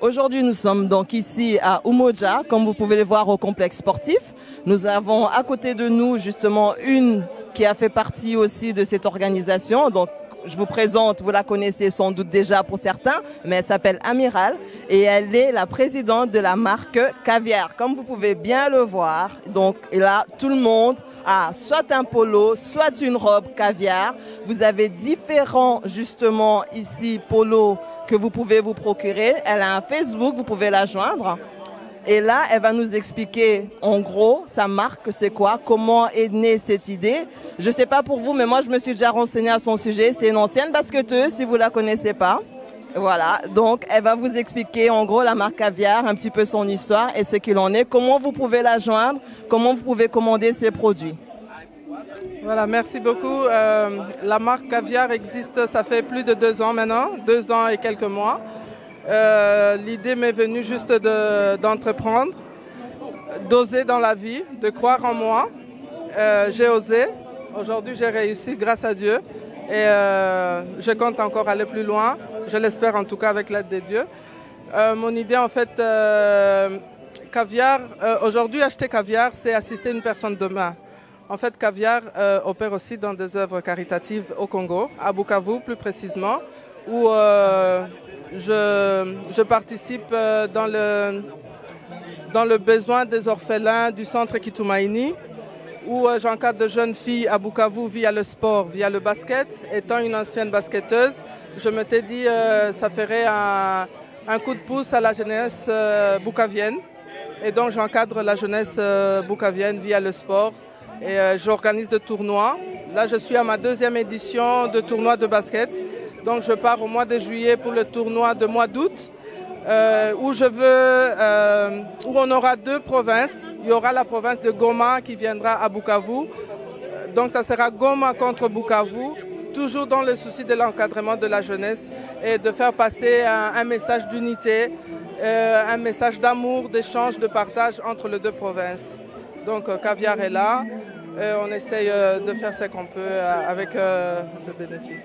Aujourd'hui, nous sommes donc ici à Umoja, comme vous pouvez le voir au complexe sportif. Nous avons à côté de nous justement une qui a fait partie aussi de cette organisation. Donc, je vous présente, vous la connaissez sans doute déjà pour certains, mais elle s'appelle Amiral et elle est la présidente de la marque Caviar. Comme vous pouvez bien le voir, donc là, tout le monde a soit un polo, soit une robe Caviar. Vous avez différents, justement, ici, polos que vous pouvez vous procurer. Elle a un Facebook, vous pouvez la joindre. Et là, elle va nous expliquer en gros sa marque, c'est quoi, comment est née cette idée. Je ne sais pas pour vous, mais moi je me suis déjà renseignée à son sujet. C'est une ancienne basketteuse, si vous la connaissez pas. Voilà, donc elle va vous expliquer en gros la marque Caviar, un petit peu son histoire et ce qu'il en est, comment vous pouvez la joindre, comment vous pouvez commander ses produits. Voilà, merci beaucoup. Euh, la marque Caviar existe, ça fait plus de deux ans maintenant, deux ans et quelques mois. Euh, l'idée m'est venue juste d'entreprendre, d'oser dans la vie, de croire en moi. Euh, j'ai osé. Aujourd'hui, j'ai réussi grâce à Dieu. Et je compte encore aller plus loin. Je l'espère en tout cas avec l'aide de Dieu. mon idée, en fait, caviar, aujourd'hui, acheter caviar, c'est assister une personne demain. En fait, Caviar euh, opère aussi dans des œuvres caritatives au Congo, à Bukavu plus précisément, où euh, je, participe euh, dans le, dans le besoin des orphelins du centre Kitumaini, où j'encadre de jeunes filles à Bukavu via le sport, via le basket. Étant une ancienne basketteuse, je me t'ai dit ça ferait un, coup de pouce à la jeunesse boucavienne. Et donc j'encadre la jeunesse boucavienne via le sport euh, j'organise des tournois. Là, je suis à ma deuxième édition de tournoi de basket. Donc, je pars au mois de juillet pour le tournoi de mois d'août, euh, où je euh, où on aura deux provinces. Il y aura la province de Goma qui viendra à Bukavu. Donc, ça sera Goma contre Bukavu, toujours dans le souci de l'encadrement de la jeunesse et de faire passer un, message d'unité, un message d'amour, d'échange, de partage entre les deux provinces. Donc Caviar est là. on essaye euh, de faire ce qu'on peut euh, avec euh, le bénéfice.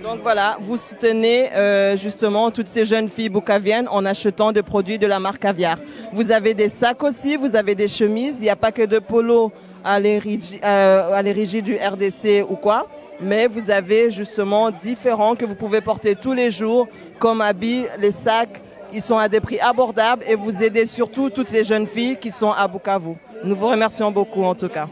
Donc voilà, vous soutenez justement toutes ces jeunes filles boucaviennes en achetant des produits de la marque Caviar. Vous avez des sacs aussi, vous avez des chemises, il n'y a pas que de polo à l'érigie du RDC ou quoi, mais vous avez justement différents que vous pouvez porter tous les jours comme habits, les sacs, ils sont à des prix abordables et vous aidez surtout toutes les jeunes filles qui sont à Bukavu. Nous vous remercions beaucoup en tout cas.